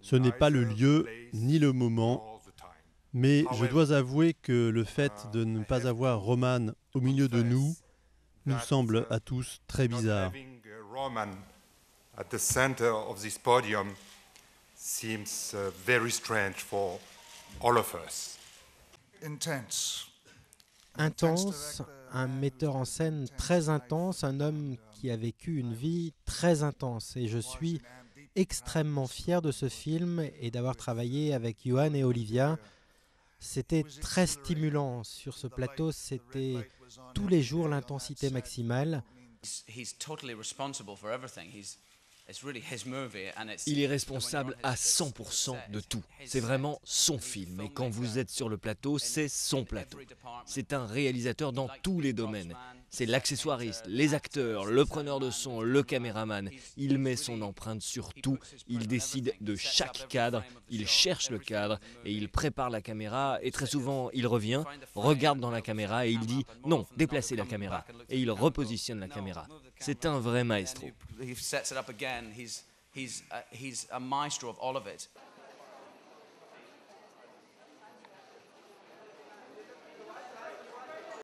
Ce n'est pas le lieu ni le moment, mais je dois avouer que le fait de ne pas avoir Roman au milieu de nous nous semble à tous très bizarre. at the center of this podium seems very strange for all of us. Intense. Un metteur en scène très intense, un homme qui a vécu une vie très intense. Et je suis extrêmement fier de ce film et d'avoir travaillé avec Johan et Olivia. C'était très stimulant sur ce plateau, c'était tous les jours l'intensité maximale. Il est responsable à 100% de tout. C'est vraiment son film. Et quand vous êtes sur le plateau, c'est son plateau. C'est un réalisateur dans tous les domaines. C'est l'accessoiriste, les acteurs, le preneur de son, le caméraman. Il met son empreinte sur tout. Il décide de chaque cadre. Il cherche le cadre et il prépare la caméra. Et très souvent, il revient, regarde dans la caméra et il dit non, déplacez la caméra. Et il repositionne la caméra. C'est un vrai maestro. Again. He's, he's, uh, he's a maestro of all of it.